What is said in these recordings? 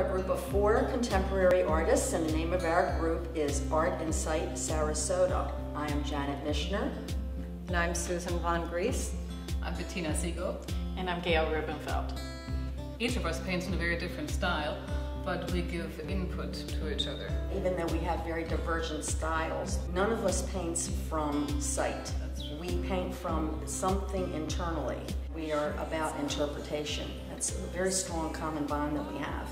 are a group of four contemporary artists, and the name of our group is Art Insight Sarasota. I am Janet Mishner. And I'm Susan Von Gries. I'm Bettina Sego. And I'm Gail Rubinfeld. Each of us paints in a very different style, but we give input to each other. Even though we have very divergent styles, none of us paints from sight. We paint from something internally. We are about interpretation. That's a very strong common bond that we have.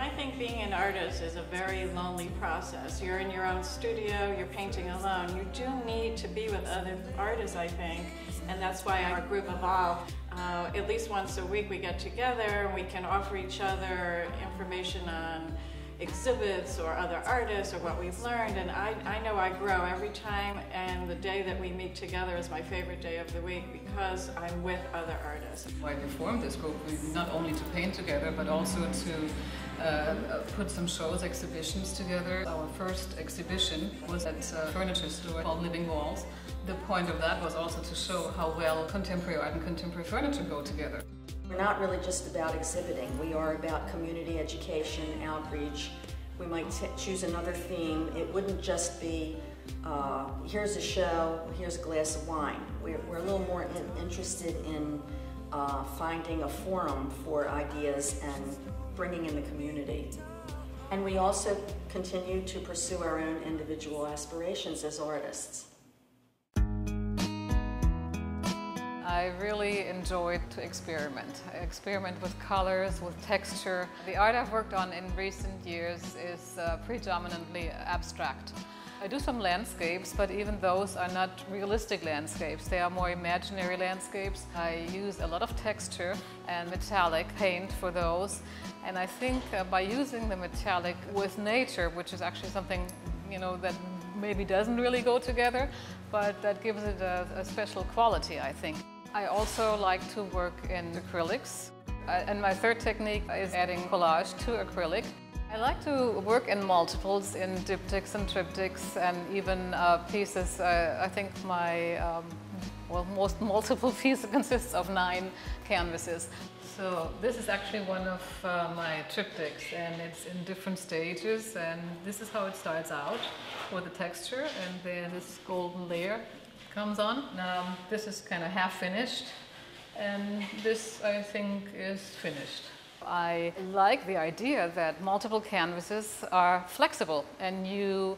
I think being an artist is a very lonely process. You're in your own studio, you're painting alone. You do need to be with other artists, I think, and that's why our group evolved. Uh, at least once a week we get together we can offer each other information on exhibits or other artists or what we've learned and I, I know I grow every time and the day that we meet together is my favorite day of the week because I'm with other artists. Why we formed this group, not only to paint together but also to uh, put some shows, exhibitions together. Our first exhibition was at a furniture store called Living Walls. The point of that was also to show how well contemporary art and contemporary furniture go together. We're not really just about exhibiting. We are about community education, outreach. We might choose another theme. It wouldn't just be, uh, here's a show, here's a glass of wine. We're, we're a little more in, interested in uh, finding a forum for ideas and bringing in the community. And we also continue to pursue our own individual aspirations as artists. I really enjoyed to experiment. I experiment with colors, with texture. The art I've worked on in recent years is uh, predominantly abstract. I do some landscapes, but even those are not realistic landscapes. They are more imaginary landscapes. I use a lot of texture and metallic paint for those. And I think uh, by using the metallic with nature, which is actually something you know that maybe doesn't really go together, but that gives it a, a special quality, I think. I also like to work in acrylics. Uh, and my third technique is adding collage to acrylic. I like to work in multiples, in diptychs and triptychs, and even uh, pieces. Uh, I think my um, well, most multiple piece consists of nine canvases. So this is actually one of uh, my triptychs, and it's in different stages. And this is how it starts out with the texture, and then this golden layer comes on. Now this is kind of half finished and this I think is finished. I like the idea that multiple canvases are flexible and you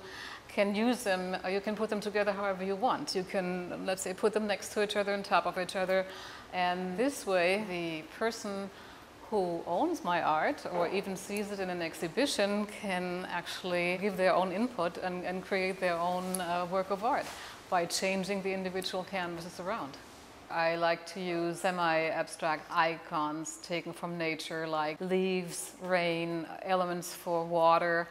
can use them, you can put them together however you want. You can, let's say, put them next to each other on top of each other and this way the person who owns my art or even sees it in an exhibition can actually give their own input and, and create their own uh, work of art by changing the individual canvases around. I like to use semi-abstract icons taken from nature like leaves, rain, elements for water.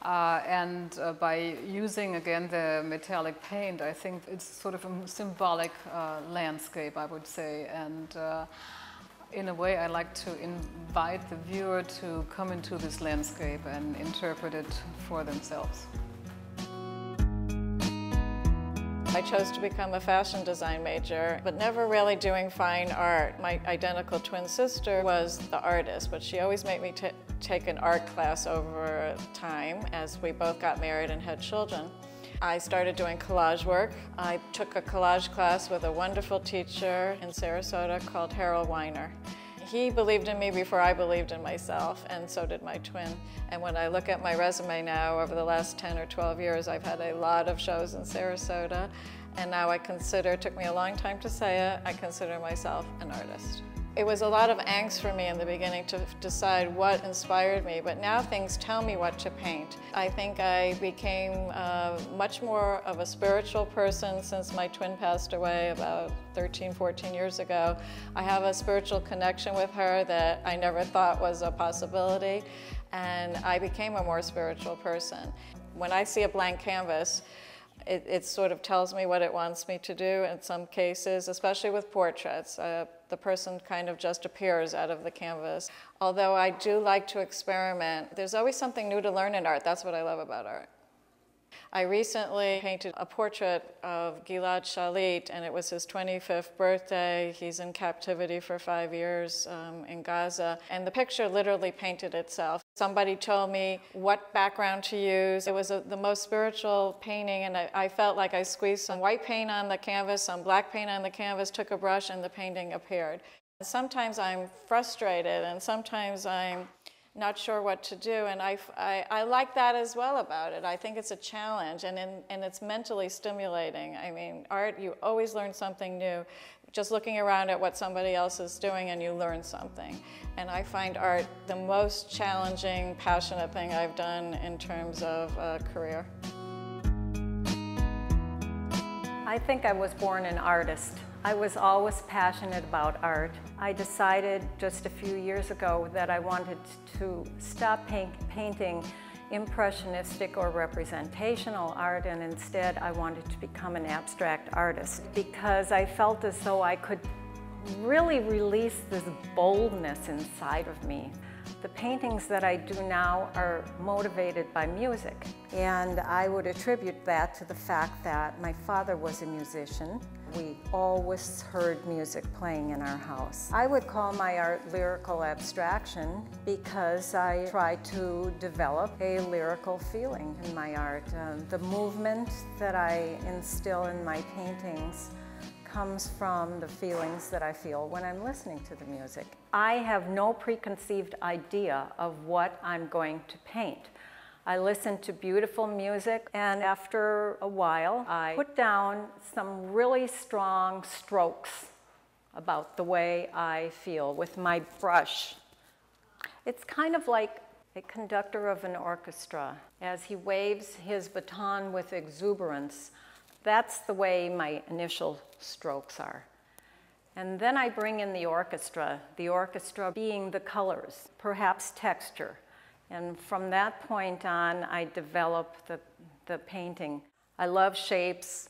Uh, and uh, by using again the metallic paint, I think it's sort of a symbolic uh, landscape, I would say. And uh, in a way, I like to invite the viewer to come into this landscape and interpret it for themselves. I chose to become a fashion design major, but never really doing fine art. My identical twin sister was the artist, but she always made me take an art class over time as we both got married and had children. I started doing collage work. I took a collage class with a wonderful teacher in Sarasota called Harold Weiner. He believed in me before I believed in myself, and so did my twin. And when I look at my resume now, over the last 10 or 12 years, I've had a lot of shows in Sarasota, and now I consider, it took me a long time to say it, I consider myself an artist. It was a lot of angst for me in the beginning to decide what inspired me, but now things tell me what to paint. I think I became uh, much more of a spiritual person since my twin passed away about 13, 14 years ago. I have a spiritual connection with her that I never thought was a possibility, and I became a more spiritual person. When I see a blank canvas, it, it, sort of tells me what it wants me to do in some cases, especially with portraits. Uh, the person kind of just appears out of the canvas. Although I do like to experiment, there's always something new to learn in art. That's what I love about art. I recently painted a portrait of Gilad Shalit, and it was his 25th birthday. He's in captivity for five years um, in Gaza, and the picture literally painted itself. Somebody told me what background to use. It was a, the most spiritual painting, and I, I felt like I squeezed some white paint on the canvas, some black paint on the canvas, took a brush, and the painting appeared. Sometimes I'm frustrated, and sometimes I'm not sure what to do. And I, I, I, like that as well about it. I think it's a challenge and, in, and it's mentally stimulating. I mean, art, you always learn something new. Just looking around at what somebody else is doing and you learn something. And I find art the most challenging, passionate thing I've done in terms of a career. I think I was born an artist. I was always passionate about art. I decided just a few years ago that I wanted to stop paint, painting impressionistic or representational art and instead I wanted to become an abstract artist because I felt as though I could really release this boldness inside of me. The paintings that I do now are motivated by music and I would attribute that to the fact that my father was a musician we always heard music playing in our house. I would call my art lyrical abstraction because I try to develop a lyrical feeling in my art. Uh, the movement that I instill in my paintings comes from the feelings that I feel when I'm listening to the music. I have no preconceived idea of what I'm going to paint. I listen to beautiful music, and after a while, I put down some really strong strokes about the way I feel with my brush. It's kind of like a conductor of an orchestra. As he waves his baton with exuberance, that's the way my initial strokes are. And then I bring in the orchestra, the orchestra being the colors, perhaps texture. And from that point on, I develop the, the painting. I love shapes.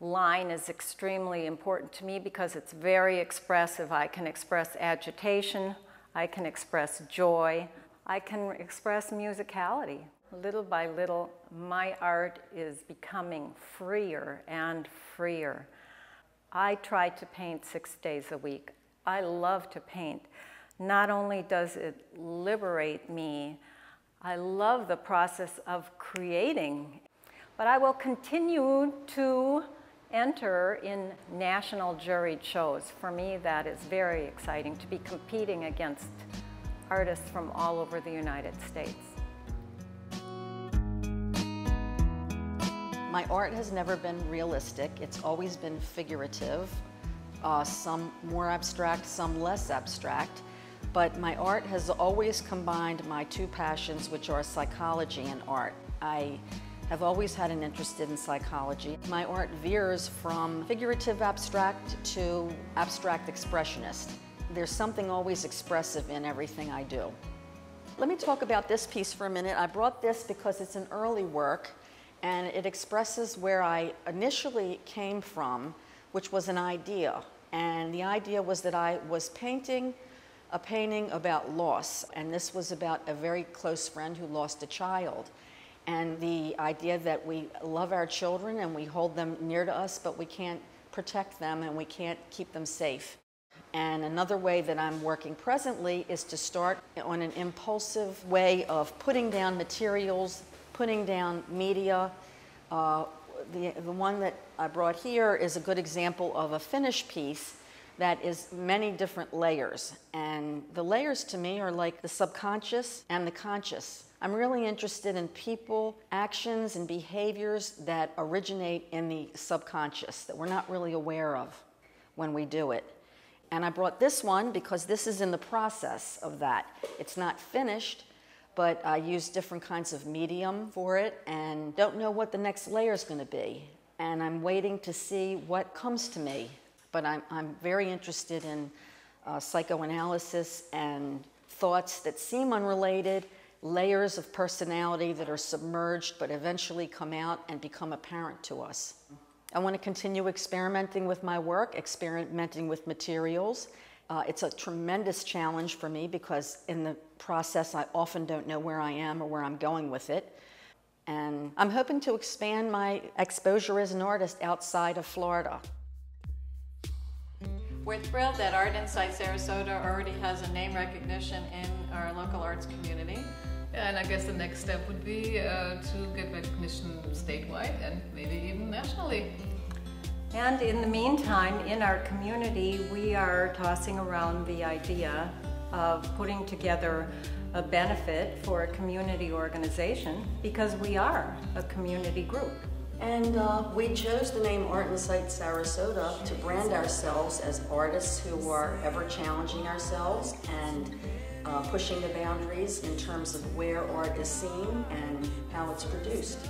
Line is extremely important to me because it's very expressive. I can express agitation, I can express joy, I can express musicality. Little by little, my art is becoming freer and freer. I try to paint six days a week. I love to paint. Not only does it liberate me, I love the process of creating, but I will continue to enter in national juried shows. For me, that is very exciting to be competing against artists from all over the United States. My art has never been realistic. It's always been figurative, uh, some more abstract, some less abstract but my art has always combined my two passions, which are psychology and art. I have always had an interest in psychology. My art veers from figurative abstract to abstract expressionist. There's something always expressive in everything I do. Let me talk about this piece for a minute. I brought this because it's an early work and it expresses where I initially came from, which was an idea. And the idea was that I was painting a painting about loss, and this was about a very close friend who lost a child. And the idea that we love our children and we hold them near to us, but we can't protect them and we can't keep them safe. And another way that I'm working presently is to start on an impulsive way of putting down materials, putting down media. Uh, the, the one that I brought here is a good example of a finished piece that is many different layers. And the layers to me are like the subconscious and the conscious. I'm really interested in people, actions, and behaviors that originate in the subconscious that we're not really aware of when we do it. And I brought this one because this is in the process of that. It's not finished, but I use different kinds of medium for it and don't know what the next layer is going to be. And I'm waiting to see what comes to me but I'm, I'm very interested in uh, psychoanalysis and thoughts that seem unrelated, layers of personality that are submerged but eventually come out and become apparent to us. I want to continue experimenting with my work, experimenting with materials. Uh, it's a tremendous challenge for me because in the process I often don't know where I am or where I'm going with it. And I'm hoping to expand my exposure as an artist outside of Florida. We're thrilled that Art Insight Sarasota already has a name recognition in our local arts community. And I guess the next step would be uh, to get recognition statewide and maybe even nationally. And in the meantime, in our community, we are tossing around the idea of putting together a benefit for a community organization because we are a community group. And uh, we chose the name Art Insight Sarasota to brand ourselves as artists who are ever challenging ourselves and uh, pushing the boundaries in terms of where art is seen and how it's produced.